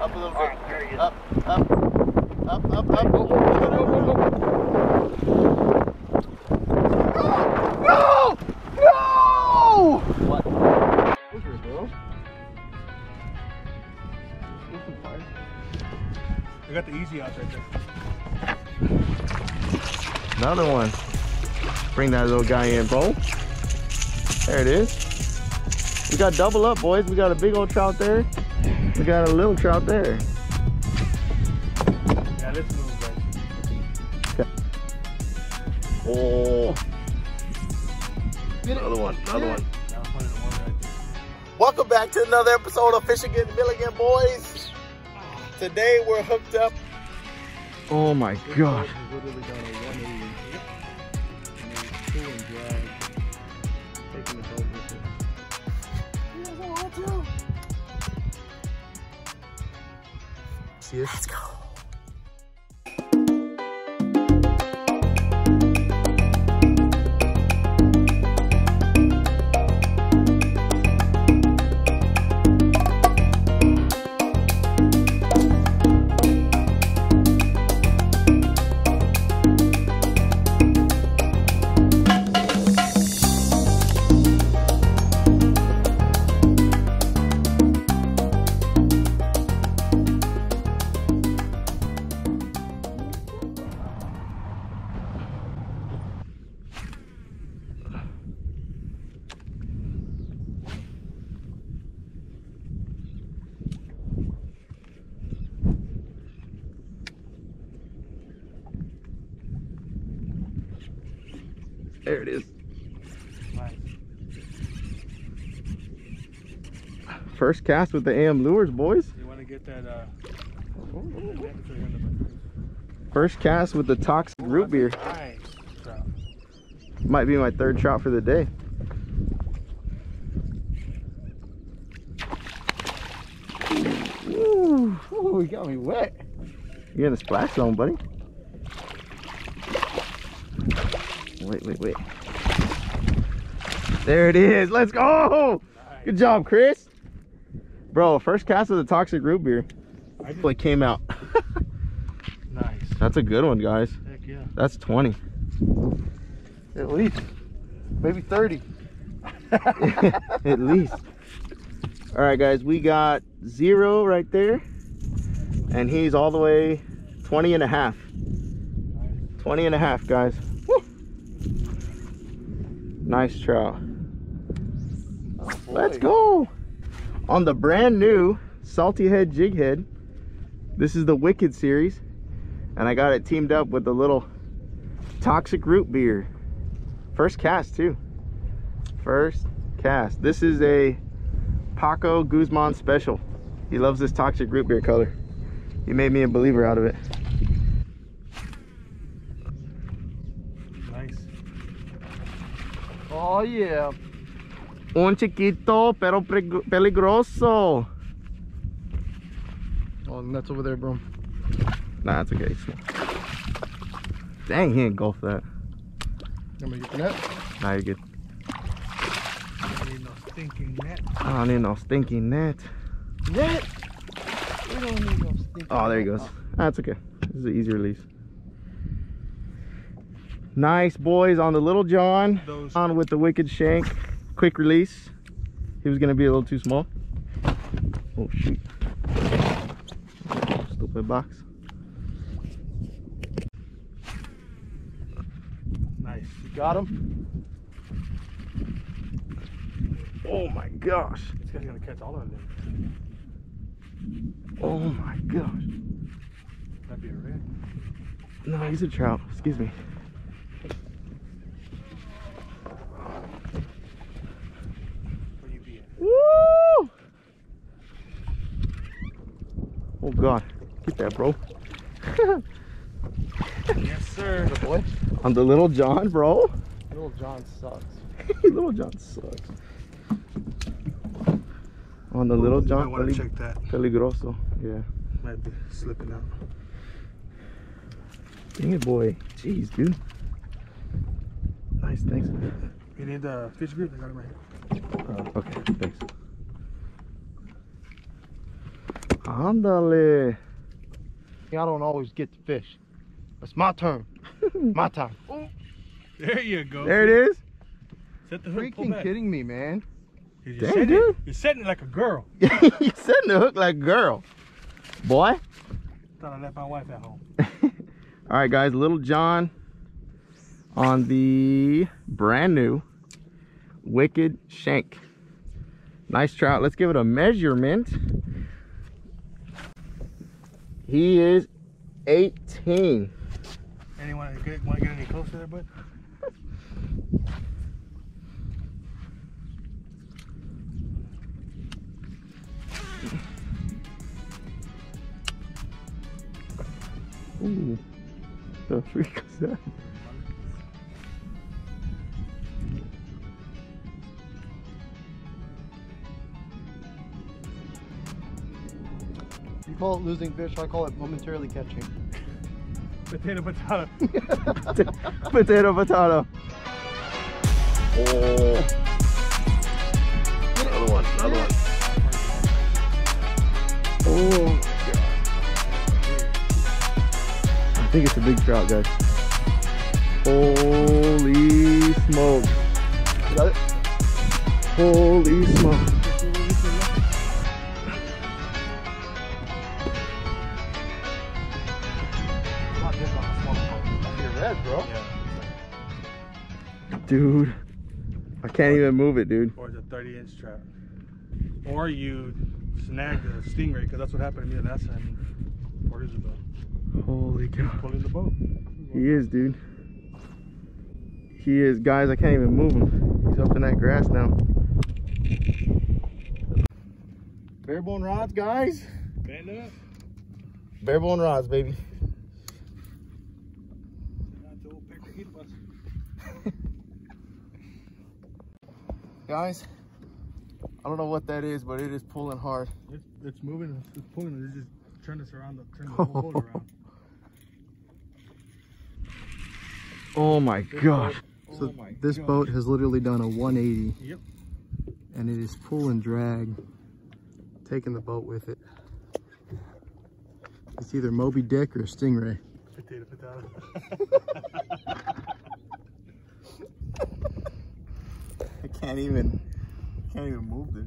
Up a little bit. right, there he is. Up, up, up, up, up. Go, go, go, go, go, go. No! No! What? Look here, bro. There's some fire. I got the easy outs right there. Another one. Bring that little guy in, bro. There it is. We got double up, boys. We got a big old trout there. We got a little trout there. Yeah, let's move, guys. Oh. Another one, another one. That was one of the ones right there. Welcome back to another episode of Fishigan Milligan, boys. Today we're hooked up. Oh my gosh. Literally down a 180. Yep. And then pull and drag. Taking the boat with it. Let's go. First cast with the AM lures, boys. You want to get that, uh, that net for him First cast with the toxic root beer. Might be my third trout for the day. Ooh, ooh, you got me wet. You're in the splash zone, buddy. Wait, wait, wait. There it is. Let's go. Good job, Chris. Bro, first cast of the toxic root beer. I just, It came out. nice. That's a good one, guys. Heck yeah. That's 20. At least. Maybe 30. At least. All right, guys, we got zero right there. And he's all the way 20 and a half. Nice. 20 and a half, guys. Woo. Nice trout. Oh, Let's go. On the brand new Salty Head Jig Head. This is the Wicked series. And I got it teamed up with the little Toxic Root Beer. First cast, too. First cast. This is a Paco Guzman special. He loves this Toxic Root Beer color. He made me a believer out of it. Nice. Oh, yeah. Un chiquito pero peligroso. Oh, nuts over there, bro. Nah, it's okay. Dang, he engulfed that. Let me get the net. Nah, you're good. I need no stinking net. I don't need no stinky net. Net! We don't need no stinking Oh, there he goes. That's okay. This is an easy release. Nice boys on the little John. Those. On with the wicked shank. Quick release. He was gonna be a little too small. Oh shoot. Stupid box. Nice. You got him? Oh my gosh. This guy's gonna catch all of them. Oh my gosh. That'd be a red. No, he's a trout. Excuse me. Where you be at? Woo! Oh god. Get that, bro. Yes, sir. The boy? On the little John, bro. Little John sucks. little John sucks. On the little You might John, want to peli- check that. peligroso. Yeah. Might be slipping out. Dang it, boy. Jeez, dude. Nice, thanks. You need the fish grip? I got it right here. Uh, okay, thanks. Andale. I don't always get the fish. It's my turn. my time. There you go. There it is. Set the hook. Freaking kidding me, man. You're Dang, setting dude. It, you're setting it like a girl. you're setting the hook like a girl. Boy. Thought I left my wife at home. All right, guys, Little John on the brand new Wicked Shank. Nice trout. Let's give it a measurement. He is 18. Anyone get, want to get any closer there, bud? Ooh, the freak is that? Call it losing fish, I call it momentarily catching. Potato, potato. Potato, potato. Oh. Another one, another one. Oh, I think it's a big trout, guys. Holy smoke. Got it? Holy smoke. Dude. I can't even move it, dude. Or it's a 30 inch trap. Or you snag the stingray, because that's what happened to me last time. Years ago. Holy cow. Pulling the boat. He is, dude. He is. Guys, I can't even move him. He's up in that grass now. Barebone rods, guys. Band up. Barebone rods, baby. Not the old Pecker heat bus. Guys, I don't know what that is, but it is pulling hard. It's, it's moving, it's, pulling, it's just turn this around, the, turn the whole boat around. Oh my gosh. Oh so Oh my this gosh. boat has literally done a 180 Yep. and it is pull and drag, taking the boat with it. It's either Moby Dick or a Stingray. Potato, potato. I can't even, can't even move this.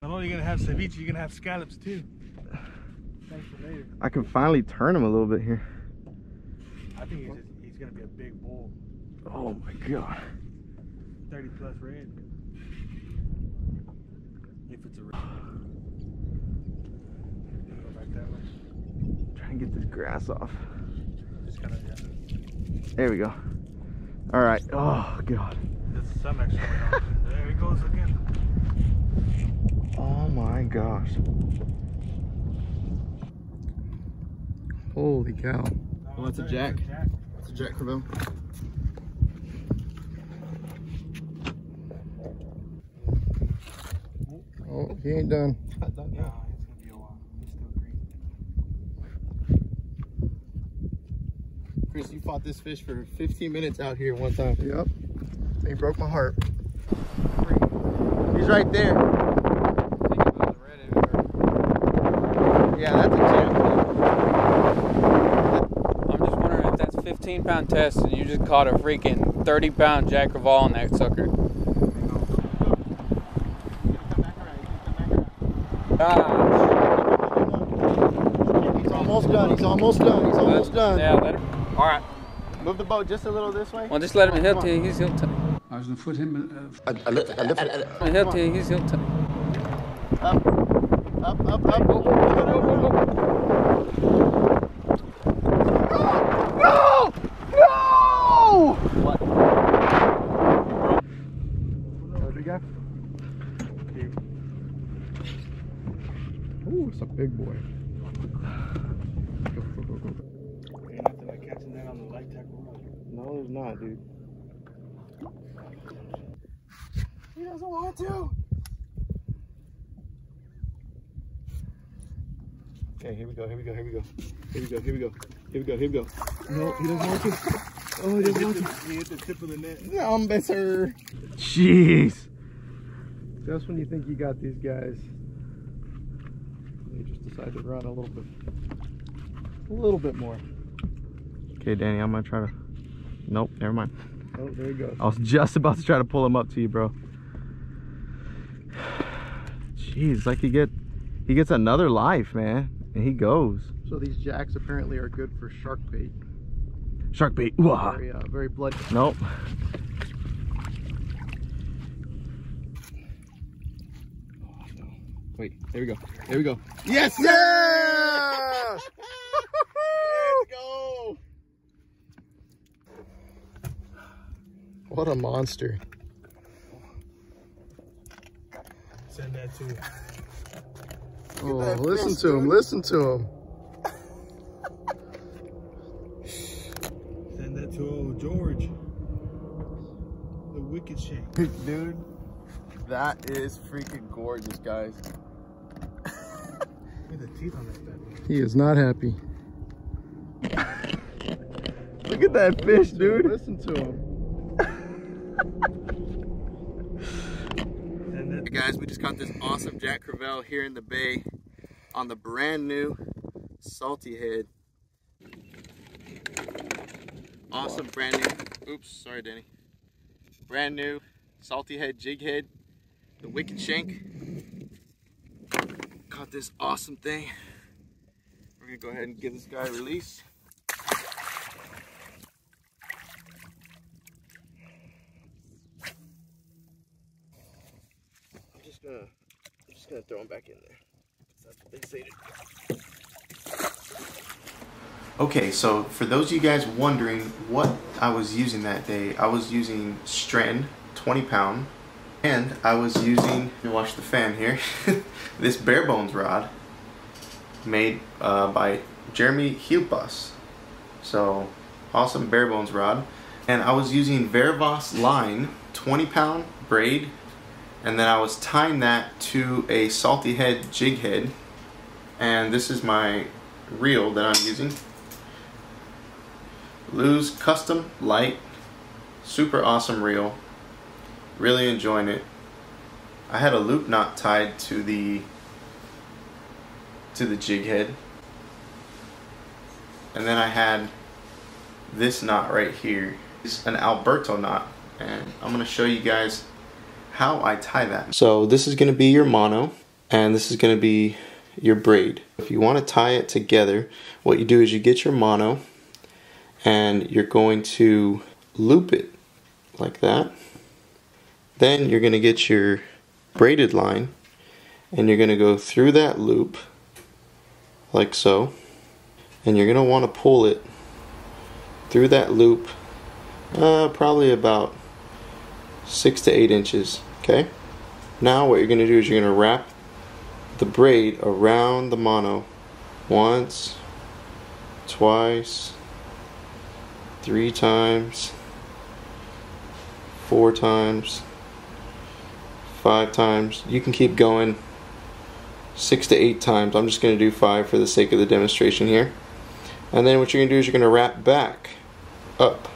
Not only are you gonna have ceviche, you're gonna have scallops too. Thanks for later. I can finally turn him a little bit here. I think he's, just, he's gonna be a big bull, Oh my god. 30 plus red. If it's a red. Go back that way. Try and get this grass off. Just kind of, yeah. There we go. All right. Oh god. There's some extra going on. There he goes again. Oh my gosh. Holy cow. Well, that's a jack. It's a Jack Crevalle. Oh, he ain't done. No, it's gonna be a while. He's still green. Chris, you fought this fish for 15 minutes out here one time. Yep. He broke my heart. He's right there. Yeah, that's a jack. I'm just wondering if that's 15 pound test and you just caught a freaking 30 pound Jack Crevalle on that sucker. Ah, He's almost done. He's almost done. He's almost done. Yeah, let him. All right. Move the boat just a little this way. Well, just let him. He'll you. He's he'll tell you. I was going to put him. Uh, He'll tell you. He's he'll tell you. Up, up, up, up. No! No! What? Big guy? Ooh, it's a big boy. Go, go, go, go, go. Ain't nothing like catching that on the light tackle rod. No, there's not, dude. He doesn't want to. Okay, here we go, here we go, here we go. Here we go, here we go. Here we go, here we go. No, he doesn't want to. Oh, he doesn't want to. He hit the tip of the net. No, better. Jeez. Just when you think you got these guys, they just decide to run a little bit, a little bit more. Okay, Danny, I'm gonna try to. Nope, never mind. Oh, there he goes. I was just about to try to pull him up to you, bro. Jeez, like he get, he gets another life, man, and he goes. So these jacks apparently are good for shark bait. Shark bait. Wah. Very, uh, very blood. Nope. Wait, there we go. There we go. Yes, sir! Yeah! Let's go! What a monster. Send that to Oh, listen to him, listen to him. send that to old George. The wicked shank. Dude, that is freaking gorgeous, guys. Look at the teeth on that bad boy. He is not happy. Look at that fish, dude. Listen to him. Guys, we just caught this awesome Jack Crevalle here in the bay on the brand new Salty Head. Awesome brand new, oops, sorry Danny. Brand new Salty Head Jig Head, the Wicked Shank. Caught this awesome thing. We're gonna go ahead and give this guy a release. Gonna I'm just gonna throw him back in there. That's what they say to do. Okay, so for those of you guys wondering what I was using that day, I was using Strand 20 pound and I was using, watch the fan here, this bare bones rod made uh, by Jeremy Heelbus. So awesome bare bones rod. And I was using Varivas line 20 pound braid and then I was tying that to a salty head jig head. And this is my reel that I'm using. Lew's custom light. Super awesome reel. Really enjoying it. I had a loop knot tied to the to the jig head. And then I had this knot right here. Is an Alberto knot. And I'm gonna show you guys how I tie that. So this is going to be your mono and this is going to be your braid. If you want to tie it together, what you do is you get your mono and you're going to loop it like that. Then you're going to get your braided line and you're going to go through that loop like so and you're going to want to pull it through that loop uh, probably about six to eight inches okay? Now what you're going to do is you're going to wrap the braid around the mono once twice three times four times five times. You can keep going six to eight times. I'm just going to do five for the sake of the demonstration here. And then what you're going to do is you're going to wrap back up.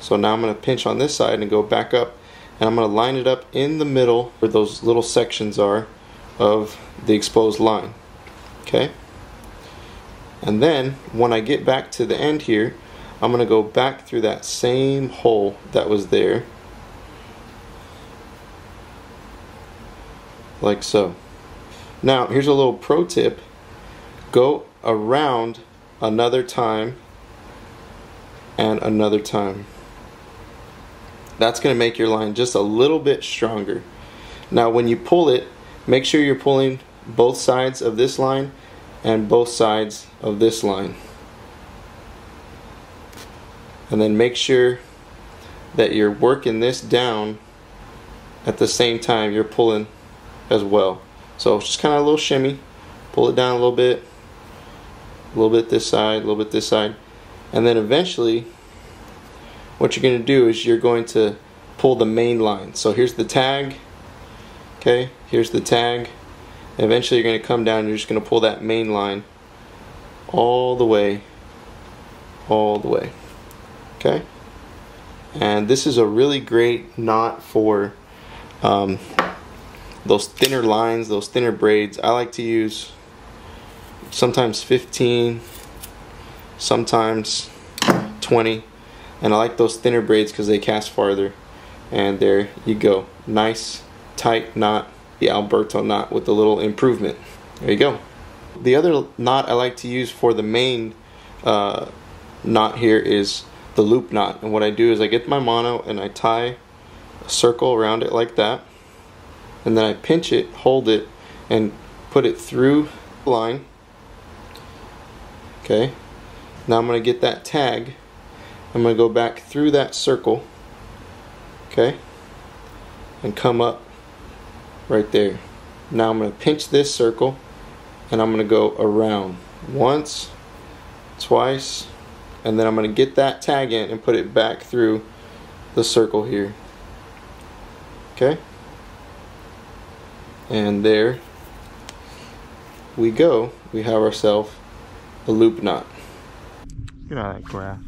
So now I'm going to pinch on this side and go back up and I'm going to line it up in the middle where those little sections are of the exposed line. Okay? And then when I get back to the end here, I'm going to go back through that same hole that was there. Like so. Now, here's a little pro tip. Go around another time and another time that's going to make your line just a little bit stronger. Now when you pull it, make sure you're pulling both sides of this line and both sides of this line. And then make sure that you're working this down at the same time you're pulling as well. So just kind of a little shimmy, pull it down a little bit, a little bit this side, a little bit this side, and then eventually what you're going to do is you're going to pull the main line. So here's the tag. Okay, here's the tag. Eventually you're going to come down you're just going to pull that main line all the way, all the way. Okay? And this is a really great knot for um, those thinner lines, those thinner braids. I like to use sometimes 15, sometimes 20, and I like those thinner braids because they cast farther. And there you go, nice tight knot, the Alberto knot with a little improvement. There you go. The other knot I like to use for the main uh, knot here is the loop knot. And what I do is I get my mono and I tie a circle around it like that. And then I pinch it, hold it, and put it through the line. Okay. Now I'm going to get that tag. I'm going to go back through that circle. Okay. And come up right there. Now I'm going to pinch this circle and I'm going to go around once, twice, and then I'm going to get that tag in and put it back through the circle here. Okay? And there we go. We have ourselves a loop knot. Out of that grass.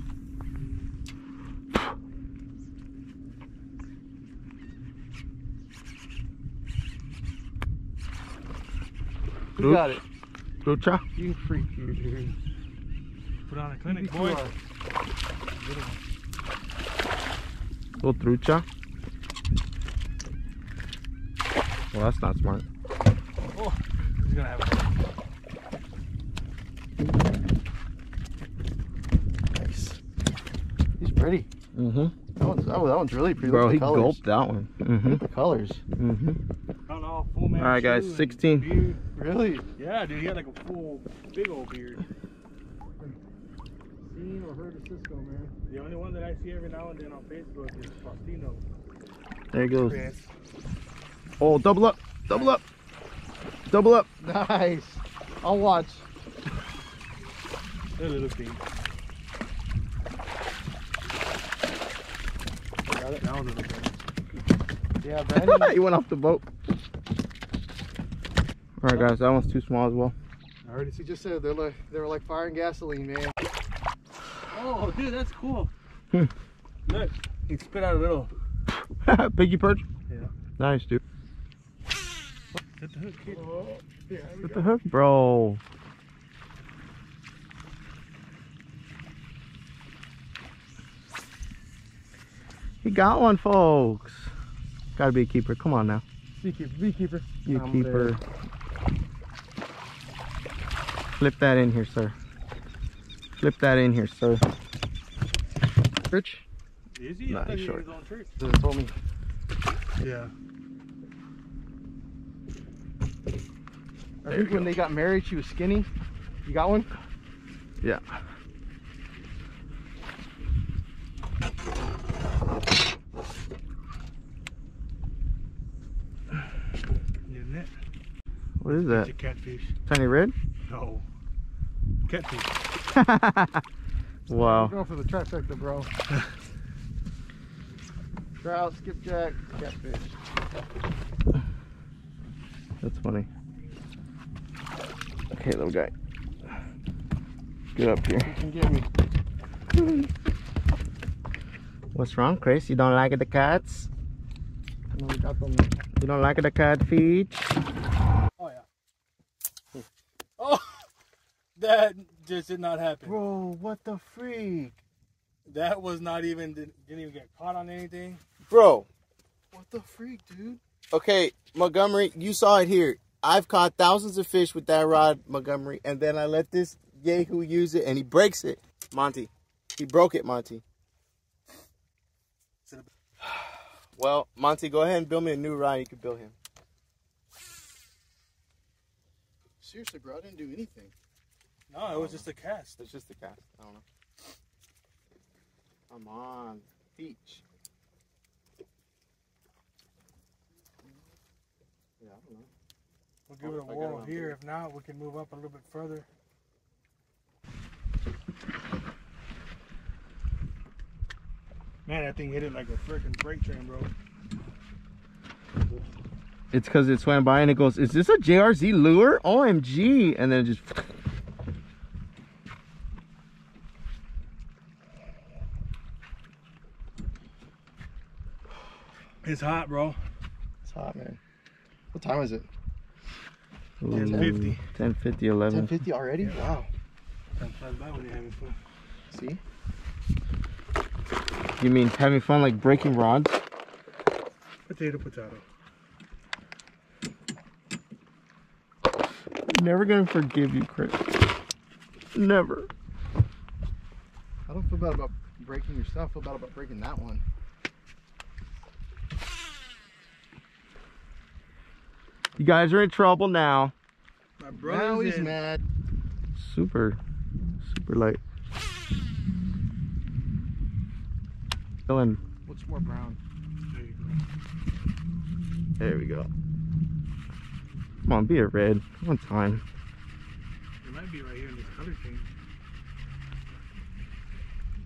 You got it. Lucha? You freak you, dude. Put on a clinic, You boy. are- Little trucha? Well, that's not smart. He's gonna have Nice. He's pretty. Mm-hmm. That one's, oh, that one's really pretty. Bro, Look he colors. gulped that one. Mm-hmm. The colors. Mm-hmm. Got all full man. All right, guys, shoe and 16. Beard. Really? Yeah, dude, he had like a full, big old beard. Seen or heard of Cisco, man. The only one that I see every now and then on Facebook is Faustino. There he goes. Chris. Oh, double up. Double up. Double up. Nice. I'll watch. They're little thing. Got it. That was a little thing. Yeah, Brandon. he went off the boat. All right, guys, that one's too small as well. I already see. Just said they're like they're like fire and gasoline, man. Oh, dude, that's cool. Hmm. Look, he spit out a little. Piggy perch? Yeah. Nice, dude. Hit the hook, kid. What the hook, bro? He got one, folks. Gotta be a keeper. Come on now. Beekeeper, beekeeper. You I'm keeper. Flip that in here, sir. Flip that in here, sir. Rich. Is he? Nah, I thought he's he short. was on church. They told me. Yeah. I think when they got married, she was skinny. You got one? Yeah. Isn't it? What is It's that? a catfish. Tiny red? No. Catfish. We're wow. going for the trifecta, bro. Trout, skipjack, catfish. That's funny. Okay, little guy. Get up here. You can get me. What's wrong, Chris? You don't like the cats? I know we got them. You don't like the catfish? Oh, yeah. Oh! That just did not happen. Bro, what the freak? That was not even, didn't even get caught on anything. Bro, What the freak, dude? okay, Montgomery, you saw it here. I've caught thousands of fish with that rod, Montgomery, and then I let this yahoo use it and he breaks it. Monty, he broke it, Monty. Well, Monty, go ahead and build me a new rod. You can build him. Seriously, bro, I didn't do anything. No, it was just a cast. It's just a cast. I don't know. Come on, peach. Yeah, I don't know. We'll give Oh, it a I a it whirl here. If not, we can move up a little bit further. Man, that thing hit it like a freaking freight train, bro. It's because it swam by and it goes, is this a JRZ lure? OMG. And then it just. It's hot, bro. It's hot, man. What time is it? 10:50. 1050, 11. 10:50 already? Wow. Time flies by when you're having fun. See? You mean having fun like breaking rods? Potato, potato. Never gonna forgive you, Chris. Never. I don't feel bad about breaking your stuff. I feel bad about breaking that one. You guys are in trouble now. My now brother's he's in. mad. Super, super light. Dylan, What's more brown? There you go. there we go. Come on, be a red. One time. It might be right here in this color thing.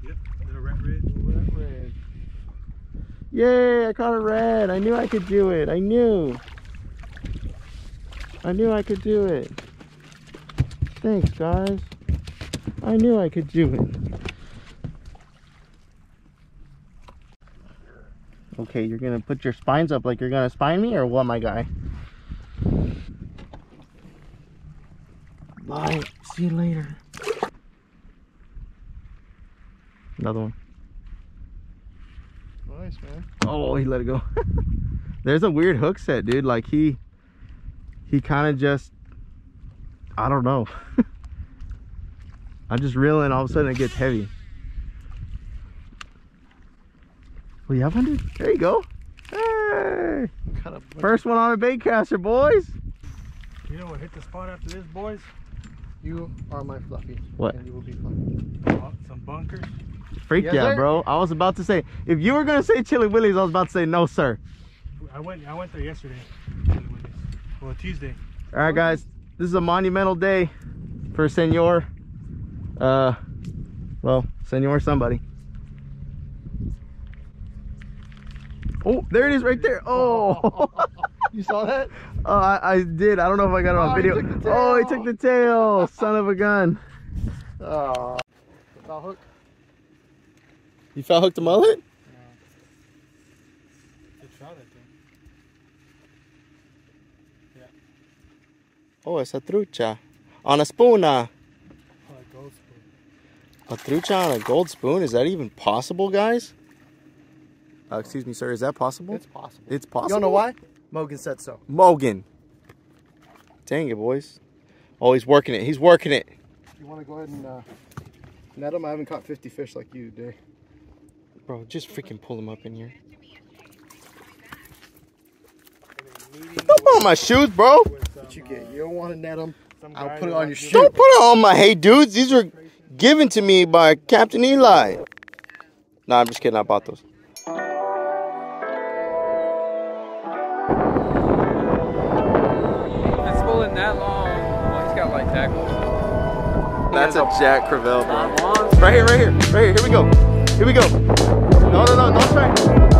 Yep, little rat red. Red, red. Yay, I caught a red. I knew I could do it. I knew. I knew I could do it. Thanks, guys. I knew I could do it. Okay, you're gonna put your spines up like you're gonna spine me, or what, my guy? Bye. See you later. Another one. Nice, man. Oh, he let it go. There's a weird hook set, dude. Like he, he kind of just, I don't know. I'm just reeling. All of a sudden, it gets heavy. We have one, dude. There you go. Hey, first one on a bait caster, boys. You know what hit the spot after this, boys? You are my fluffy. What? And you will be fun. Bu- oh, Some bunkers. Freak Yes, yeah, sir. bro. I was about to say, if you were gonna say Chili Willy's, I was about to say no, sir. I went. I went there yesterday. Well, Tuesday. All right, guys. This is a monumental day for Senor. Uh, well, Senor somebody. Oh, there it is right there. Oh, You saw that? oh I, I did. I don't know if I got it on Oh, video. the Oh, he took the tail. Son of a gun. Oh. Foul hook? You foul hooked a mullet? Good shot at thing. Oh, it's a trucha. On a spoona. Oh, a gold spoon. A trucha on a gold spoon? Is that even possible, guys? Uh, excuse me, sir. Is that possible? It's possible. It's possible. You don't know why? Mogan said so. Mogan. Dang it, boys. Oh, he's working it. He's working it. You want to go ahead and uh, net him? I haven't caught 50 fish like you today. Bro, just freaking pull him up in here. And then meeting Don't put on my shoes, bro. What you get? You don't want to net them? I'll put it on your shoes. Don't put it on my hey dudes. These were given to me by Captain Eli. Nah, I'm just kidding. I bought those. If it's pulling that long, well, he's got light tackles. That's a Jack Crevalle, bro. Right here, right here, right here. Here we go. Here we go. No, no, no. Don't try. No.